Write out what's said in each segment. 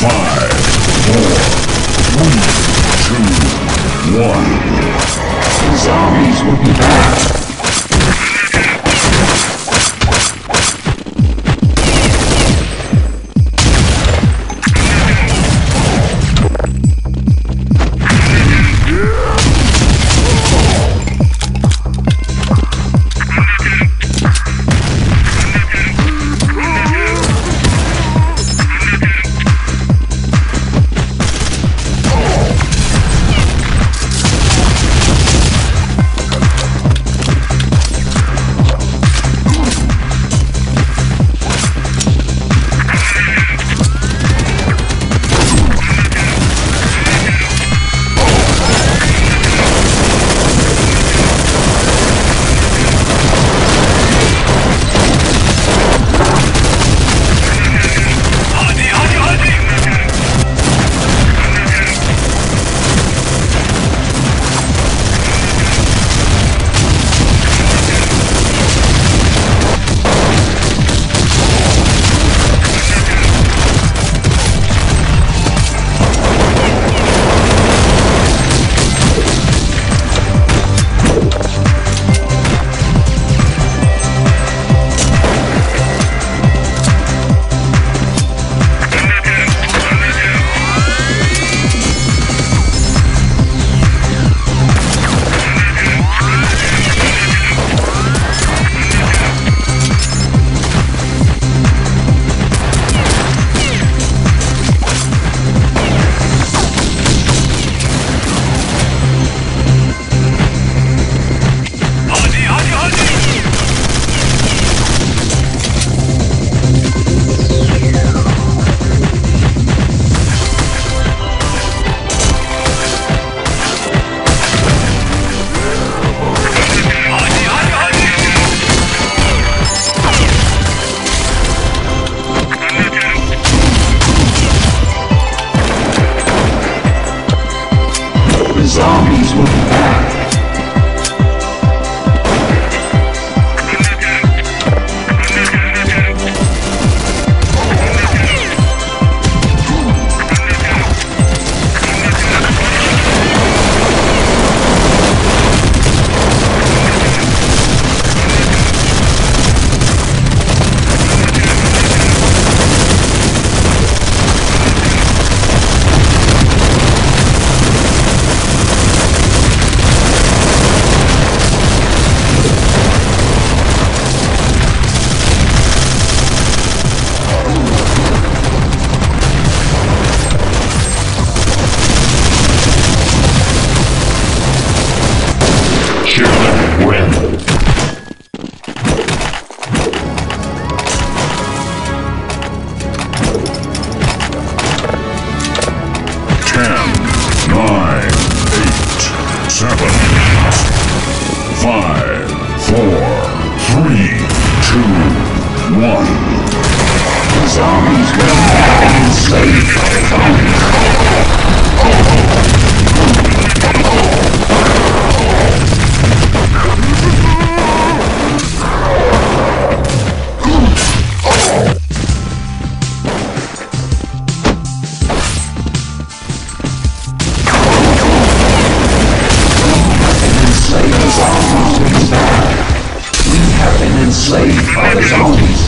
five, four, three, two, one. Zombies will be back. Zombies. will one. The zombies will back and enslaved by the zombies.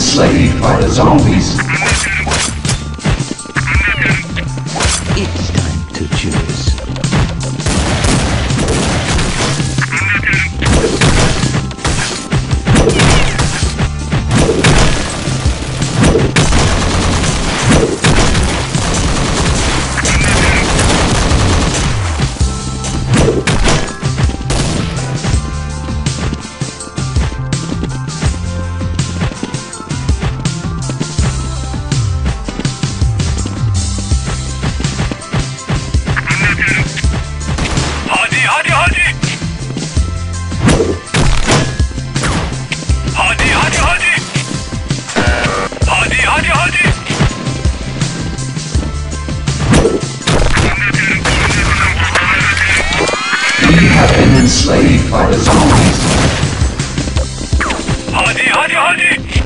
enslaved by the zombies. Hadi hadi hadi.